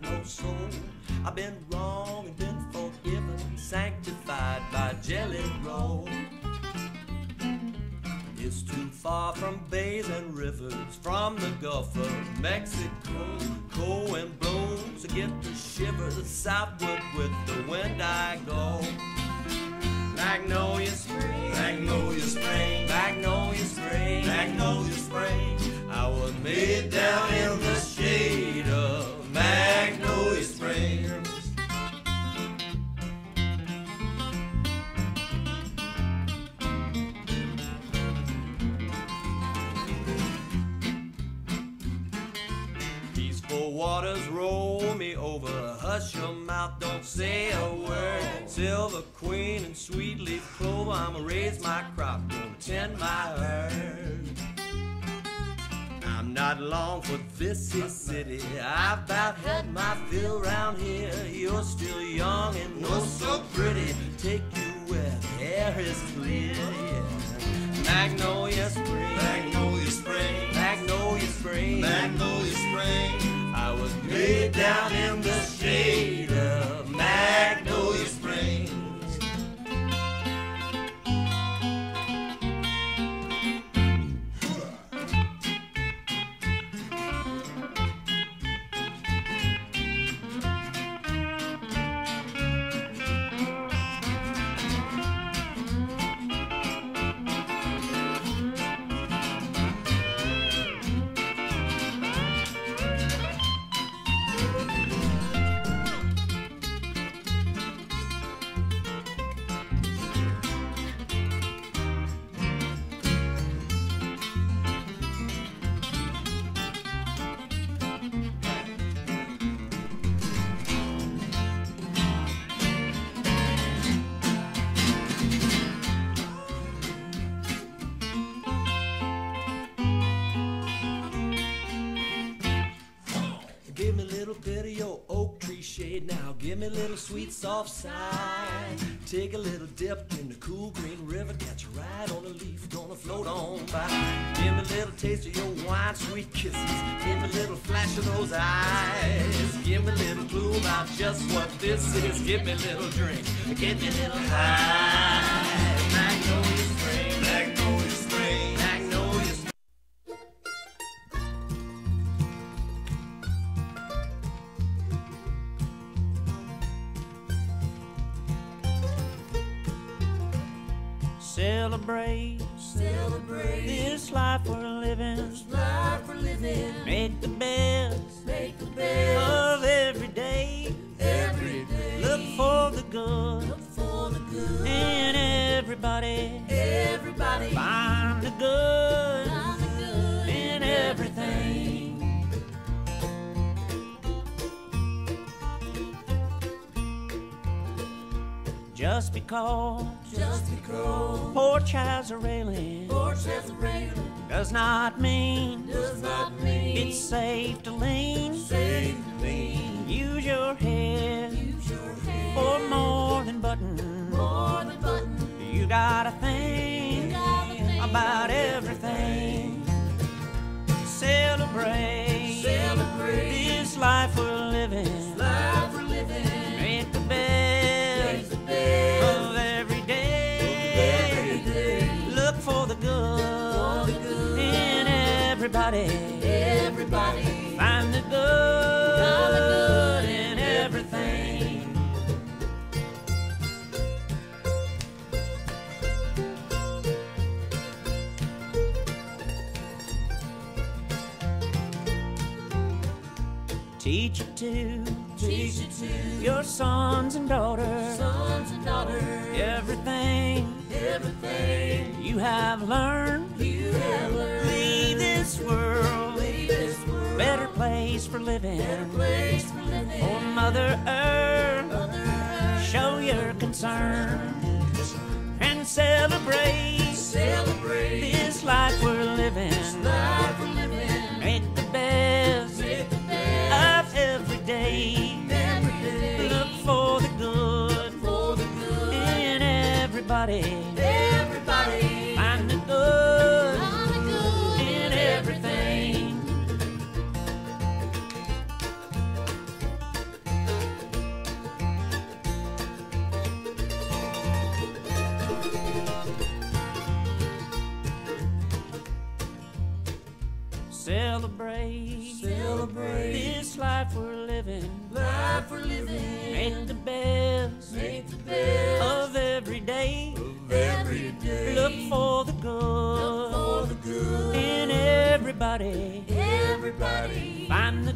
got no soul. I've been wrong and been forgiven, sanctified by jelly roll. It's too far from bays and rivers, from the Gulf of Mexico. Cold and blows, I get the shivers southward with the wind I go. Magnolia spring, magnolia spring, magnolia spring, magnolia spring. Hush your mouth, don't say a word. Silver queen and sweet leaf clover. I'ma raise my crop, gonna tend my herd. I'm not long for this here city. I've about had my fill round here. You're still young and oh so pretty. Take you where the air is clear. Yeah. Magnolia Spring, Magnolia Spring, Magnolia Spring, Magnolia Spring. I was made down Give me a little bit of your oak tree shade now. Give me a little sweet soft sigh. Take a little dip in the cool green river. Catch a ride on a leaf, gonna float on by. Give me a little taste of your wine, sweet kisses. Give me a little flash of those eyes. Give me a little clue about just what this is. Give me a little drink, get me a little high. Celebrate, Celebrate this life we're living. This life we're living. Make the best Make Just because Just because porch has a railing porch has a railing does not mean does not mean it's safe to lean. safe to lean. Use your head Use your hand for more than button. more than button. You gotta think gotta think about everything. Celebrate Celebrate this life we're living. Everybody. everybody. Find the good the good in everything. Teach it to Teach it to your sons and daughters. sons and daughters. Everything Everything you have learned, place for living. place for living. For Mother Earth, Mother Earth, show your concern and celebrate celebrate this life we're living. life we're living. Make the best Make the best of every day. every day. Look for the good for the good. in. Everybody Celebrate. Celebrate. This life we're living. Life we're living. Make the best Make the best of every day. of every day. Look for the good for the good. in everybody. Everybody. Find the